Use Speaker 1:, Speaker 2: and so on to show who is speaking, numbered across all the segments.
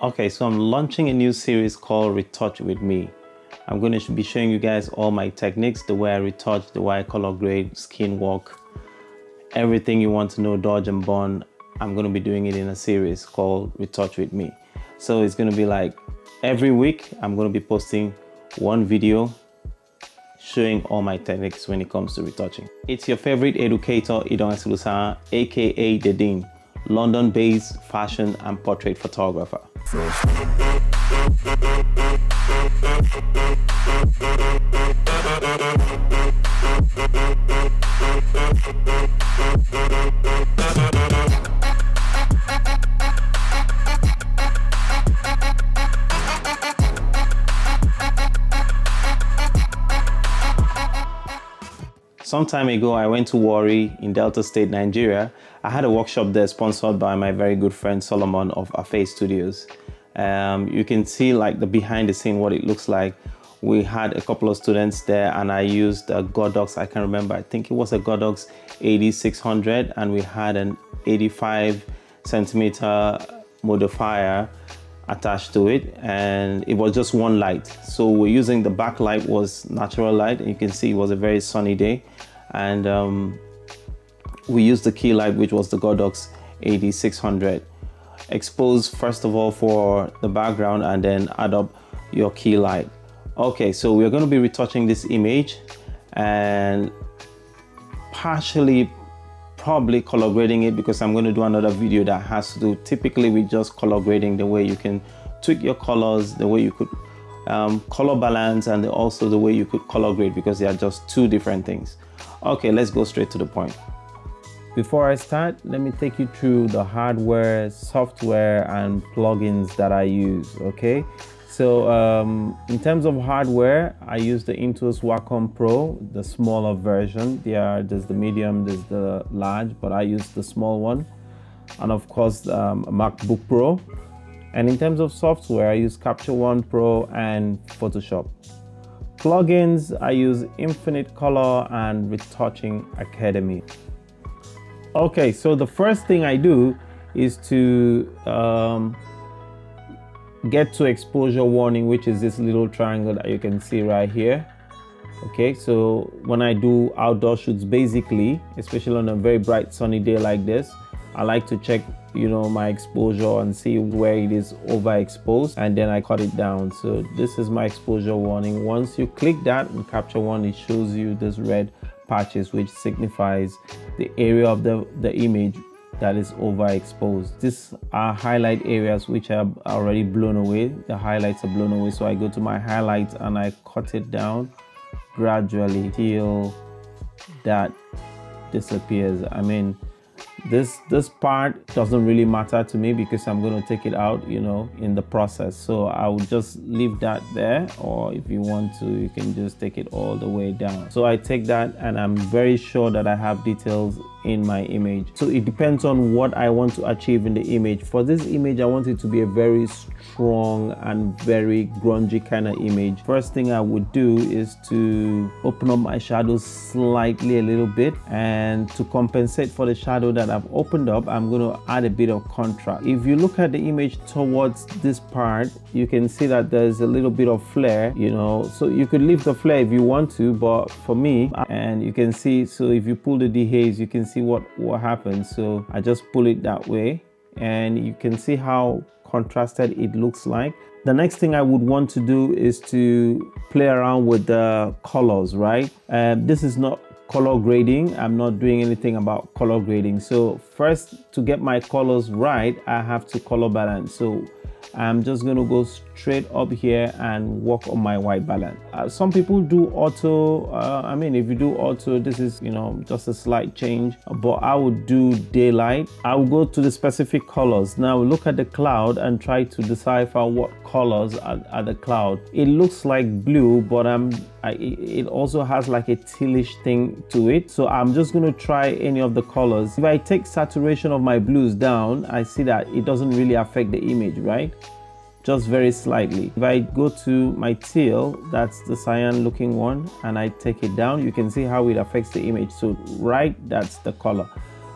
Speaker 1: Okay, so I'm launching a new series called Retouch with Me. I'm going to be showing you guys all my techniques, the way I retouch, the way I color grade, skin walk, everything you want to know, dodge and burn. I'm going to be doing it in a series called Retouch with Me. So it's going to be like every week, I'm going to be posting one video showing all my techniques when it comes to retouching. It's your favorite educator, Idongesit Usanga, aka The Dean, London-based fashion and portrait photographer. Some time ago, I went to Warri in Delta State, Nigeria. I had a workshop there sponsored by my very good friend Solomon of Afe Studios. Um, you can see like the behind the scene, what it looks like. We had a couple of students there and I used a Godox, I can remember, I think it was a Godox AD600 and we had an 85 centimeter modifier attached to it and it was just one light so we're using the backlight was natural light you can see it was a very sunny day and um, we used the key light which was the Godox AD600 expose first of all for the background and then add up your key light. Okay so we're going to be retouching this image and partially probably color grading it because I'm going to do another video that has to do typically with just color grading the way you can tweak your colors the way you could um, color balance and also the way you could color grade because they are just two different things. Okay let's go straight to the point before I start let me take you through the hardware software and plugins that I use okay so um, in terms of hardware, I use the Intuos Wacom Pro, the smaller version. There, there's the medium, there's the large, but I use the small one. And of course, um, MacBook Pro. And in terms of software, I use Capture One Pro and Photoshop. Plugins, I use Infinite Color and Retouching Academy. Okay, so the first thing I do is to um, get to exposure warning which is this little triangle that you can see right here. Okay so when i do outdoor shoots basically especially on a very bright sunny day like this i like to check you know my exposure and see where it is overexposed and then i cut it down. So this is my exposure warning. Once you click that and capture one it shows you this red patches which signifies the area of the the image that is overexposed. These are highlight areas which are already blown away. The highlights are blown away. So I go to my highlights and I cut it down gradually till that disappears. I mean, this this part doesn't really matter to me because I'm going to take it out you know in the process. So I will just leave that there or if you want to you can just take it all the way down. So I take that and I'm very sure that I have details in my image. So it depends on what I want to achieve in the image. For this image I want it to be a very strong and very grungy kind of image. First thing I would do is to open up my shadows slightly a little bit and to compensate for the shadow that I've opened up I'm going to add a bit of contrast if you look at the image towards this part you can see that there's a little bit of flare you know? So you could leave the flare if you want to but for me and you can see so if you pull the dehaze you can see what what happens so I just pull it that way and you can see how contrasted it looks like. The next thing I would want to do is to play around with the colors right? Uh, this is not color grading. I'm not doing anything about color grading. So first to get my colors right i have to color balance. So I'm just going to go straight up here and work on my white balance. Uh, some people do auto. Uh, I mean, if you do auto, this is, you know, just a slight change, but I would do daylight. I will go to the specific colors. Now look at the cloud and try to decipher what colors are, are the cloud. It looks like blue, but I'm I, it also has like a tealish thing to it. So I'm just going to try any of the colors. If I take saturation of my blues down, I see that it doesn't really affect the image, right? Just very slightly. If I go to my teal, that's the cyan looking one, and I take it down, you can see how it affects the image. So right, that's the color.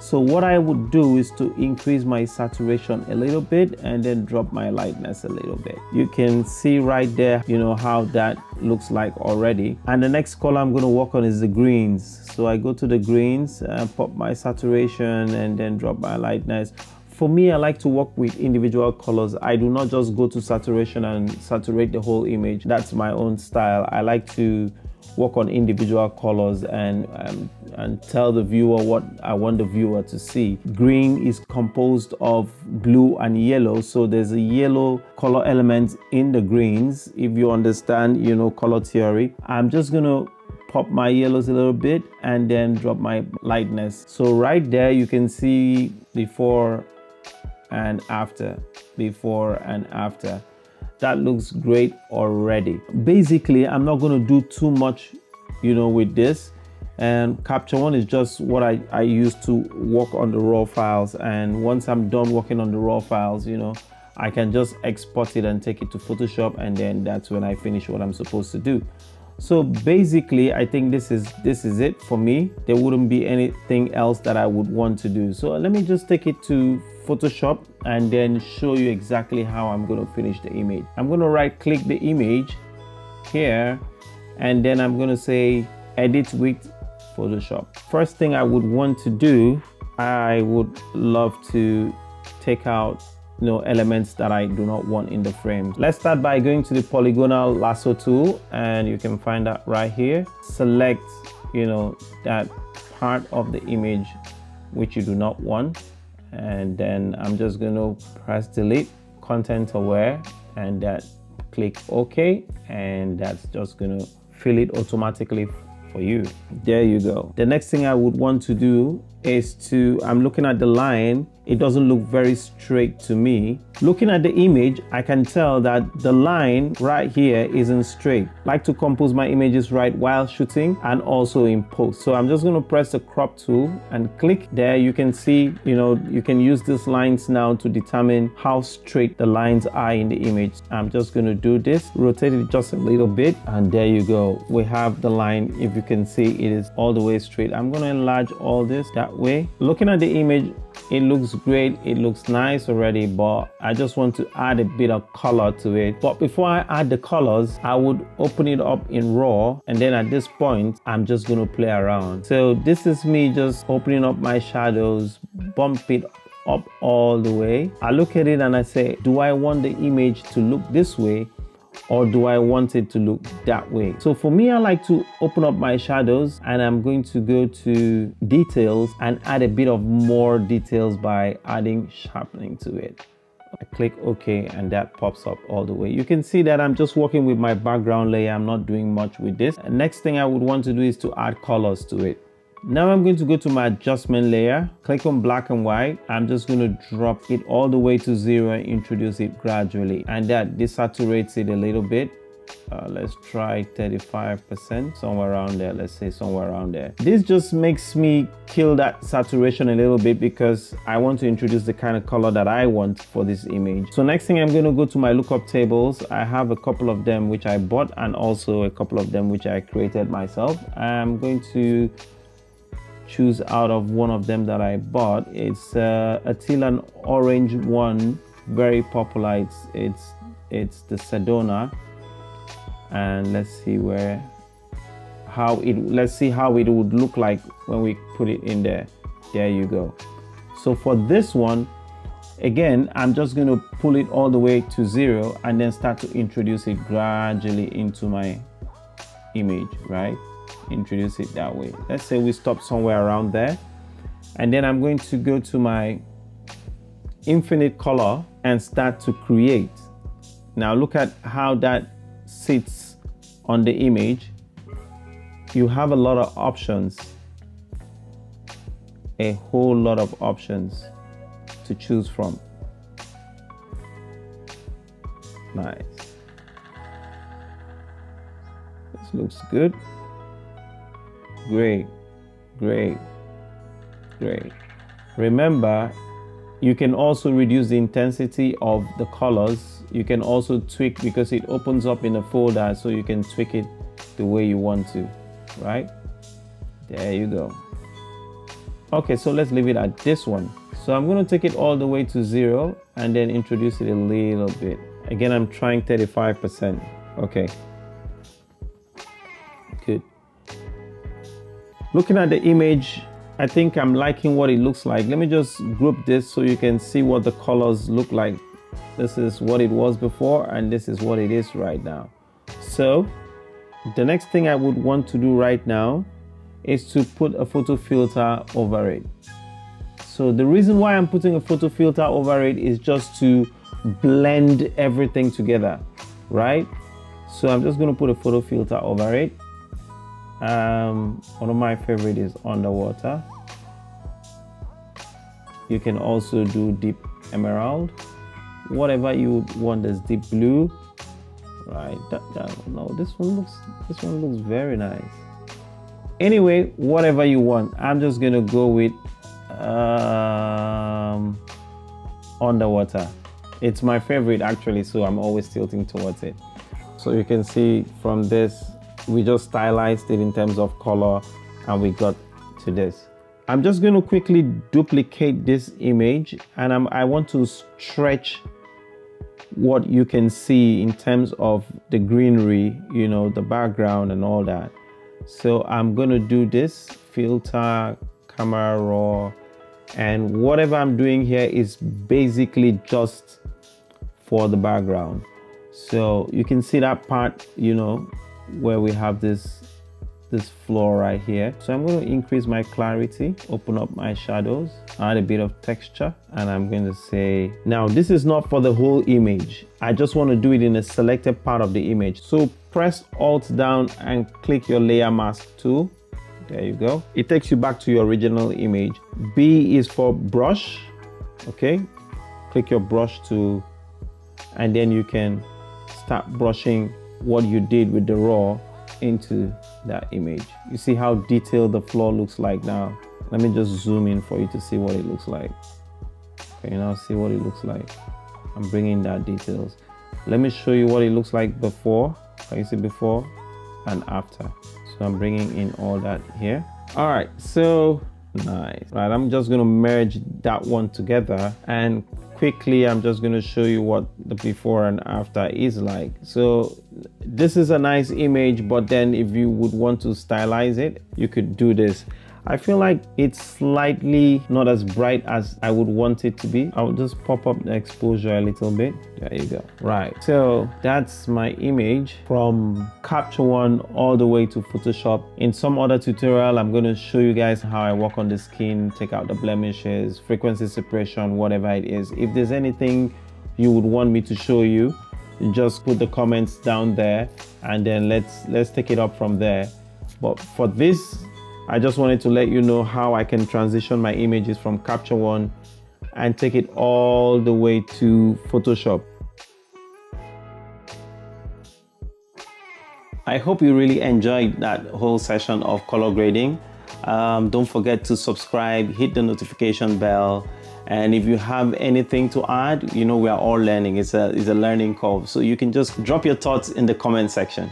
Speaker 1: So what I would do is to increase my saturation a little bit and then drop my lightness a little bit. You can see right there, you know, how that looks like already. And the next color I'm going to work on is the greens. So I go to the greens, uh, pop my saturation and then drop my lightness. For me, I like to work with individual colors. I do not just go to saturation and saturate the whole image. That's my own style. I like to work on individual colors and um, and tell the viewer what I want the viewer to see. Green is composed of blue and yellow, so there's a yellow color element in the greens. If you understand, you know, color theory. I'm just gonna pop my yellows a little bit and then drop my lightness. So right there you can see before and after, before and after. That looks great already. Basically i'm not to do too much you know with this. And capture one is just what I, I use to work on the raw files. And once i'm done working on the raw files you know i can just export it and take it to photoshop. And then that's when i finish what i'm supposed to do so basically i think this is this is it for me there wouldn't be anything else that i would want to do so let me just take it to Photoshop and then show you exactly how I'm going to finish the image. I'm going to right click the image here and then I'm going to say edit with Photoshop. First thing I would want to do, I would love to take out you know elements that I do not want in the frame. Let's start by going to the polygonal lasso tool and you can find that right here. Select you know that part of the image which you do not want and then I'm just going to press delete content aware and that click OK and that's just going to fill it automatically for you. There you go. The next thing I would want to do is to, I'm looking at the line it doesn't look very straight to me. Looking at the image, I can tell that the line right here isn't straight. I like to compose my images right while shooting and also in post. So I'm just going to press the crop tool and click there. You can see, you know, you can use these lines now to determine how straight the lines are in the image. I'm just going to do this, rotate it just a little bit and there you go. We have the line. If you can see, it is all the way straight. I'm going to enlarge all this that way. Looking at the image, it looks great it looks nice already but i just want to add a bit of color to it. But before i add the colors i would open it up in raw and then at this point i'm just going to play around. So this is me just opening up my shadows bump it up all the way. I look at it and i say do i want the image to look this way or do I want it to look that way? So for me, I like to open up my shadows and I'm going to go to details and add a bit of more details by adding sharpening to it. I click OK and that pops up all the way. You can see that I'm just working with my background layer. I'm not doing much with this. Next thing I would want to do is to add colors to it. Now I'm going to go to my adjustment layer, click on black and white. I'm just going to drop it all the way to zero and introduce it gradually. And that desaturates it a little bit. Uh, let's try 35% somewhere around there let's say somewhere around there this just makes me kill that saturation a little bit because i want to introduce the kind of color that i want for this image so next thing i'm going to go to my lookup tables i have a couple of them which i bought and also a couple of them which i created myself i'm going to choose out of one of them that I bought. It's uh, a teal and orange one, very popular. It's it's it's the Sedona, and let's see where how it let's see how it would look like when we put it in there. There you go. So for this one, again, I'm just going to pull it all the way to zero and then start to introduce it gradually into my image, right? Introduce it that way. Let's say we stop somewhere around there. And then I'm going to go to my infinite color and start to create. Now look at how that sits on the image. You have a lot of options, a whole lot of options to choose from. Nice. This looks good. Great, great, great. Remember, you can also reduce the intensity of the colors. You can also tweak because it opens up in a folder so you can tweak it the way you want to, right? There you go. Okay, so let's leave it at this one. So I'm going to take it all the way to zero and then introduce it a little bit. Again, I'm trying 35%. Okay. Looking at the image, I think I'm liking what it looks like. Let me just group this so you can see what the colors look like. This is what it was before and this is what it is right now. So the next thing I would want to do right now is to put a photo filter over it. So the reason why I'm putting a photo filter over it is just to blend everything together, right? So I'm just going to put a photo filter over it. Um, one of my favorite is underwater. You can also do deep emerald, whatever you want as deep blue, right? That, that, no, this one looks this one looks very nice. Anyway, whatever you want. I'm just gonna go with um, underwater. It's my favorite actually, so I'm always tilting towards it. So you can see from this, we just stylized it in terms of color and we got to this. I'm just going to quickly duplicate this image and I'm, I want to stretch what you can see in terms of the greenery, you know, the background and all that. So I'm going to do this filter, camera raw, and whatever I'm doing here is basically just for the background. So you can see that part, you know, where we have this this floor right here. So I'm going to increase my clarity, open up my shadows, add a bit of texture, and I'm going to say, now this is not for the whole image. I just want to do it in a selected part of the image. So press Alt down and click your layer mask tool. There you go. It takes you back to your original image. B is for brush. Okay. Click your brush tool and then you can start brushing what you did with the raw into that image. You see how detailed the floor looks like now. Let me just zoom in for you to see what it looks like. Okay, now see what it looks like. I'm bringing that details. Let me show you what it looks like before. Can you see before and after? So I'm bringing in all that here. All right, so nice. Right, I'm just gonna merge that one together and quickly i'm just going to show you what the before and after is like. So this is a nice image but then if you would want to stylize it you could do this I feel like it's slightly not as bright as I would want it to be. I'll just pop up the exposure a little bit. There you go. Right. So that's my image from Capture One all the way to Photoshop. In some other tutorial, I'm going to show you guys how I work on the skin, take out the blemishes, frequency separation, whatever it is. If there's anything you would want me to show you, just put the comments down there and then let's let's take it up from there. But for this I just wanted to let you know how I can transition my images from Capture One and take it all the way to Photoshop. I hope you really enjoyed that whole session of color grading. Um, don't forget to subscribe, hit the notification bell, and if you have anything to add, you know we are all learning. It's a, it's a learning curve. So you can just drop your thoughts in the comment section.